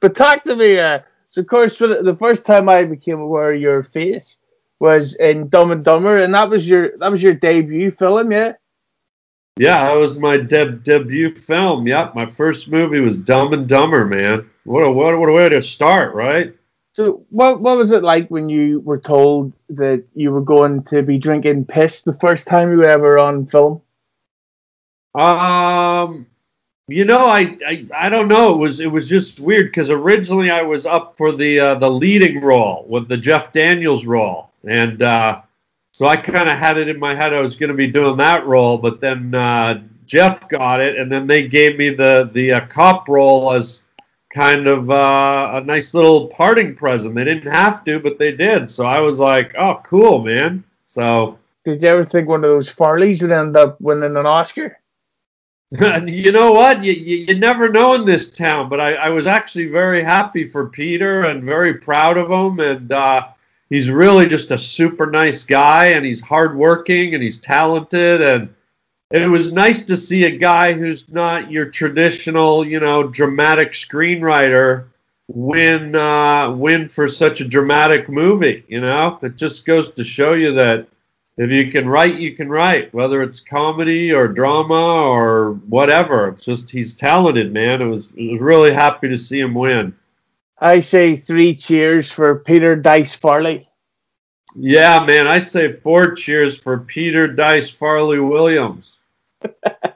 but talk to me. Uh, so, of course, the first time I became aware of your face was in Dumb and Dumber, and that was your that was your debut film, yeah. Yeah, that was my de- debut film. Yep, my first movie was Dumb and Dumber, man. What a what a, what a way to start, right? So, what what was it like when you were told that you were going to be drinking piss the first time you were ever on film? Um, you know, I, I I don't know. It was it was just weird because originally I was up for the uh, the leading role with the Jeff Daniels role, and uh, so I kind of had it in my head I was going to be doing that role, but then uh, Jeff got it, and then they gave me the the uh, cop role as kind of uh, a nice little parting present. They didn't have to, but they did. So I was like, oh, cool, man. So. Did you ever think one of those Farrellys would end up winning an Oscar? you know what? You, you, you, never know in this town, but I, I, was actually very happy for Peter and very proud of him. And uh, he's really just a super nice guy, and he's hardworking and he's talented. And it was nice to see a guy who's not your traditional, you know, dramatic screenwriter win uh, win for such a dramatic movie. You know, it just goes to show you that if you can write, you can write, whether it's comedy or drama or whatever. It's just he's talented, man. It was, it was really happy to see him win. I say three cheers for Peter Dice Farrelly. Yeah, man. I say four cheers for Peter Dice Farrelly Williams.